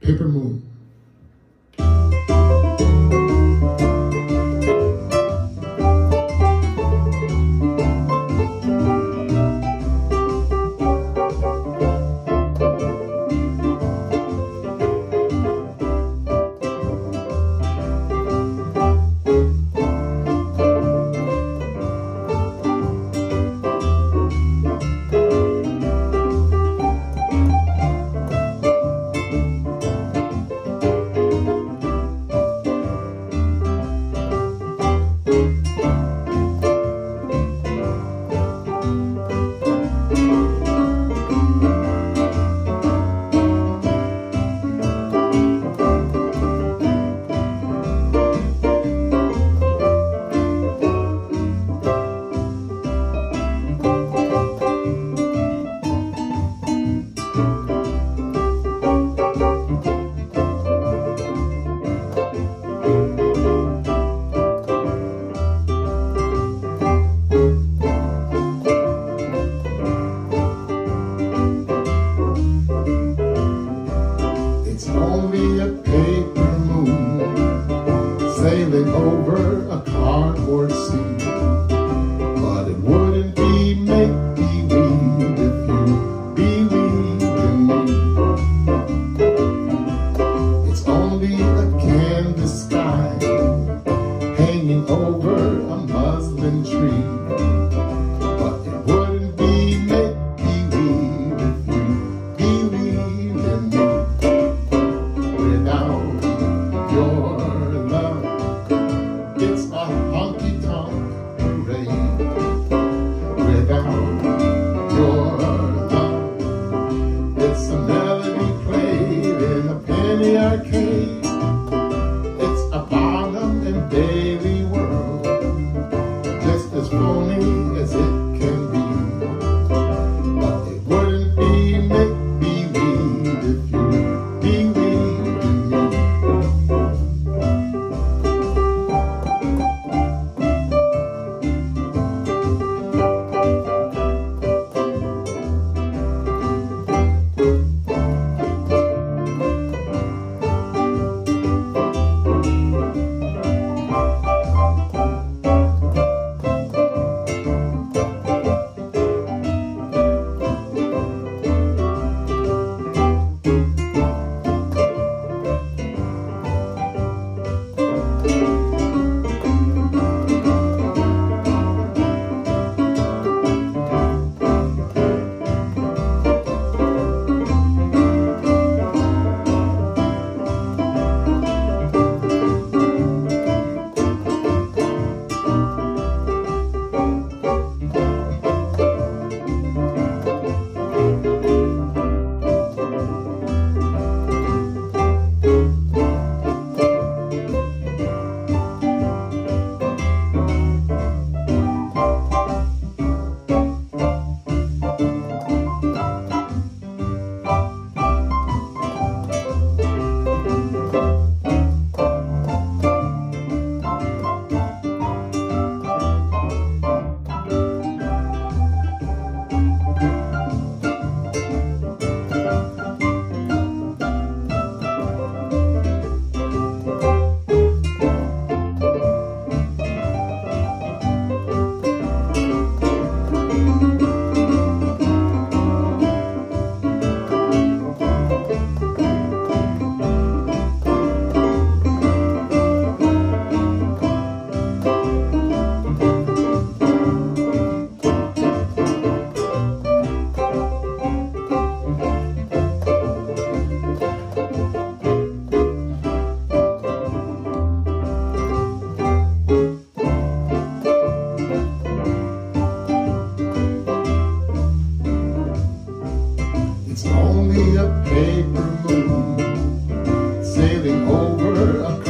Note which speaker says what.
Speaker 1: Paper Moon. a cardboard scene. It's only a paper moon sailing over a